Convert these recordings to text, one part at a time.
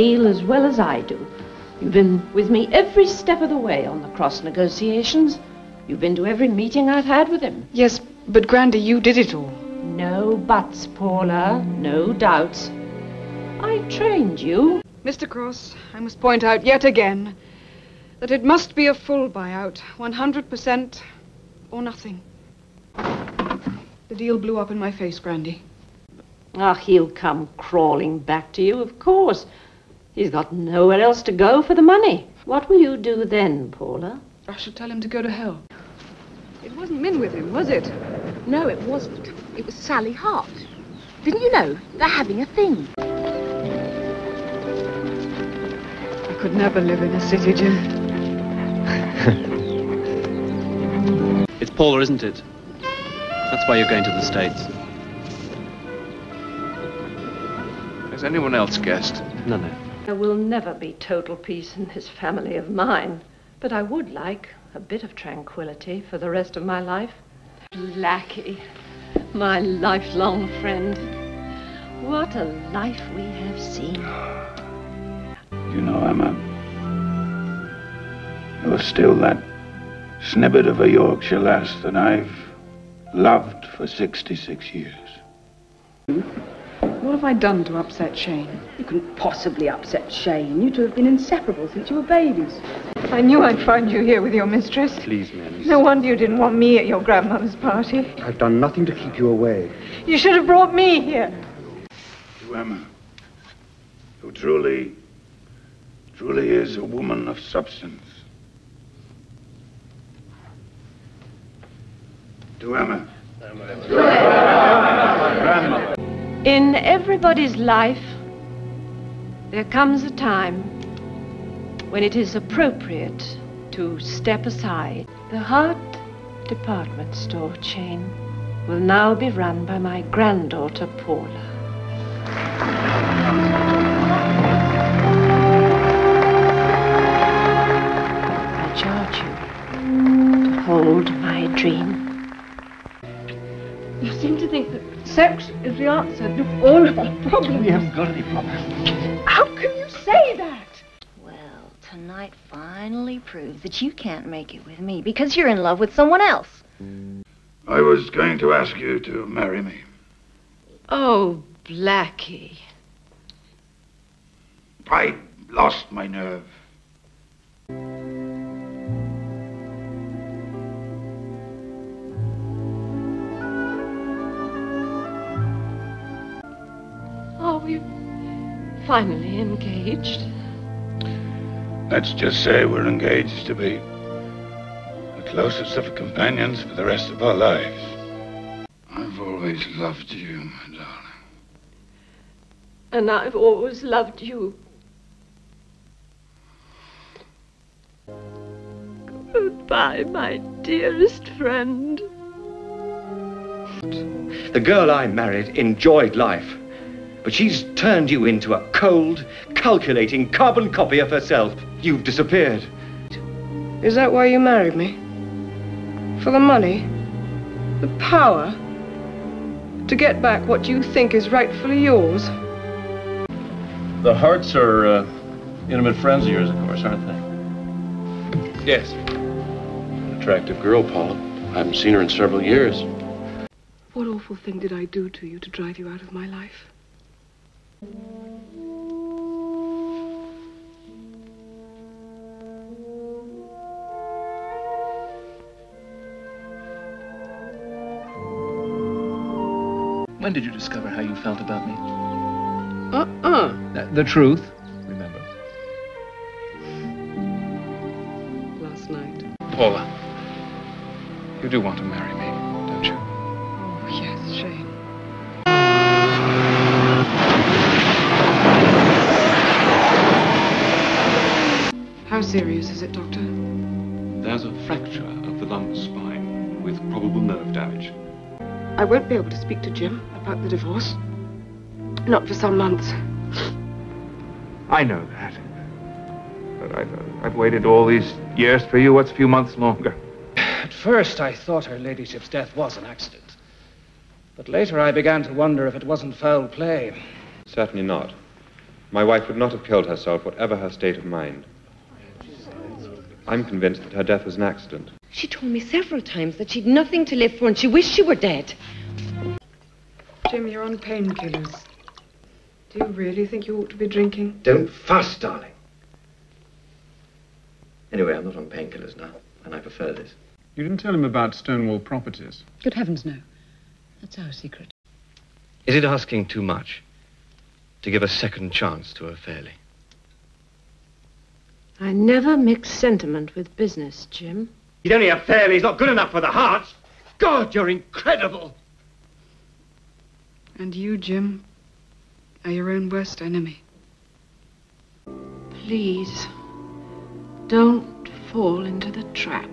you know this deal as well as I do. You've been with me every step of the way on the cross negotiations. You've been to every meeting I've had with him. Yes, but Grandy, you did it all. No buts, Paula. No doubts. I trained you. Mr. Cross, I must point out yet again that it must be a full buyout, 100% or nothing. The deal blew up in my face, Grandy. Ah, he'll come crawling back to you, of course. He's got nowhere else to go for the money. What will you do then, Paula? I shall tell him to go to hell. It wasn't Min with him, was it? No, it wasn't. It was Sally Harte. Didn't you know? They're having a thing. I could never live in a city, Jim. It's Paula, isn't it? That's why you're going to the States. Has anyone else guessed? No, no. There will never be total peace in this family of mine, but I would like a bit of tranquility for the rest of my life. Blackie, my lifelong friend. What a life we have seen. You know, Emma, you're still that snippet of a Yorkshire lass that I've loved for 66 years. What have I done to upset Shane? You couldn't possibly upset Shane. You two have been inseparable since you were babies. I knew I'd find you here with your mistress. Please, Mary. No wonder you didn't want me at your grandmother's party. I've done nothing to keep you away. You should have brought me here. To Emma, who truly, truly is a woman of substance. To Emma. In everybody's life, there comes a time when it is appropriate to step aside. The Harte department store chain will now be run by my granddaughter, Paula. I charge you to hold my dream. You seem to think that sex is the answer to all of our problems. We haven't got any problems. How can you say that? Well, tonight finally proves that you can't make it with me because you're in love with someone else. I was going to ask you to marry me. Oh, Blackie. I lost my nerve. Finally engaged? Let's just say we're engaged to be the closest of companions for the rest of our lives. I've always loved you, my darling. And I've always loved you. Goodbye, my dearest friend. The girl I married enjoyed life. But she's turned you into a cold, calculating carbon copy of herself. You've disappeared. Is that why you married me? For the money? The power? To get back what you think is rightfully yours? The Hartes are uh, intimate friends of yours, of course, aren't they? Yes. An attractive girl, Paula. I haven't seen her in several years. What awful thing did I do to you to drive you out of my life? When did you discover how you felt about me? Uh-uh. Uh, the truth, remember. Last night. Paula, you do want to marry me, How serious is it, Doctor? There's a fracture of the lumbar spine with probable nerve damage. I won't be able to speak to Jim about the divorce. Not for some months. I know that. But I've, uh, I've waited all these years for you. What's a few months longer? At first, I thought her ladyship's death was an accident. But later, I began to wonder if it wasn't foul play. Certainly not. My wife would not have killed herself, whatever her state of mind. I'm convinced that her death was an accident. She told me several times that she'd nothing to live for and she wished she were dead. Jim, you're on painkillers. Do you really think you ought to be drinking? Don't fuss, darling. Anyway, I'm not on painkillers now, and I prefer this. You didn't tell him about Stonewall Properties. Good heavens, no. That's our secret. Is it asking too much to give a second chance to a Fairley? I never mix sentiment with business, Jim. He's only a have He's not good enough for the Hartes. God, you're incredible. And you, Jim, are your own worst enemy. Please, don't fall into the trap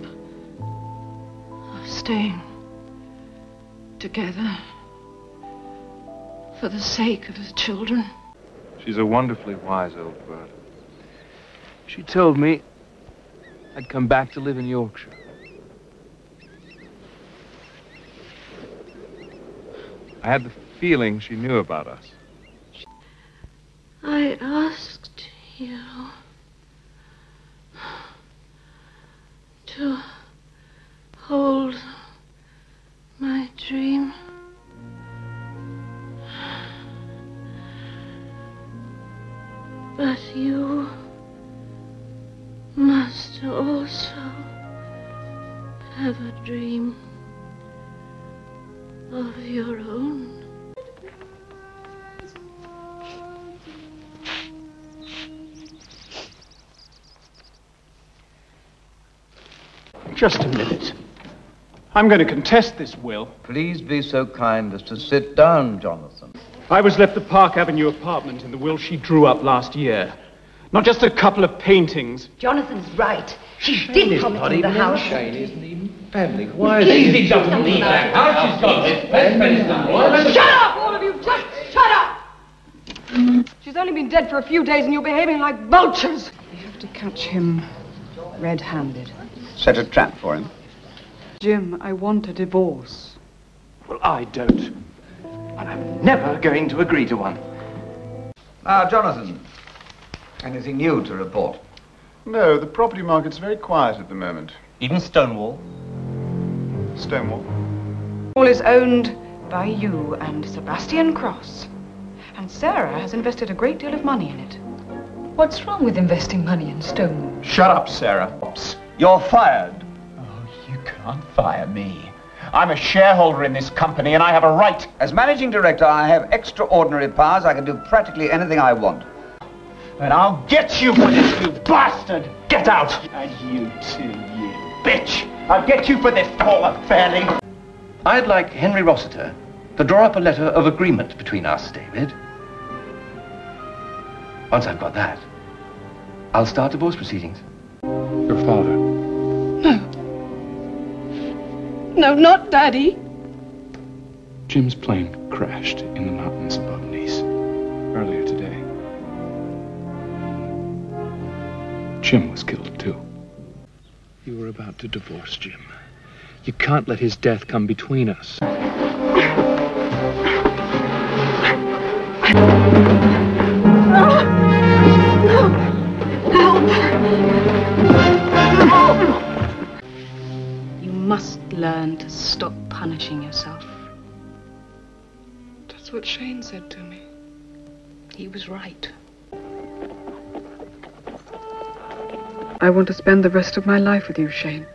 of staying together for the sake of the children. She's a wonderfully wise old bird. She told me I'd come back to live in Yorkshire. I had the feeling she knew about us. I asked you to hold my dream. But you must also have a dream of your own. Just a minute. I'm going to contest this will. Please be so kind as to sit down, Jonathan. I was left the Park Avenue apartment in the will she drew up last year. Not just a couple of paintings. Jonathan's right. She did come into the house. Shane isn't even family. Why is Easy, he doesn't leave that house. She's got this. Shut up, all of you! Just shut up! She's only been dead for a few days and you're behaving like vultures. You have to catch him red-handed. Set a trap for him. Jim, I want a divorce. Well, I don't. And I'm never going to agree to one. Now, Jonathan, anything new to report? No, the property market's very quiet at the moment. Even Stonewall? Stonewall. All is owned by you and Sebastian Cross. And Sarah has invested a great deal of money in it. What's wrong with investing money in Stonewall? Shut up, Sarah. You're fired. Oh, you can't fire me. I'm a shareholder in this company and I have a right. As managing director, I have extraordinary powers. I can do practically anything I want. And I'll get you for this, you bastard! Get out! And you too, you bitch! I'll get you for this, Paula Fairley! I'd like Henry Rossiter to draw up a letter of agreement between us, David. Once I've got that, I'll start divorce proceedings. Your father. No, No, not Daddy. Jim's plane crashed in the mountains above Jim was killed too. You were about to divorce Jim. You can't let his death come between us. You must learn to stop punishing yourself. That's what Shane said to me. He was right. I want to spend the rest of my life with you, Shane.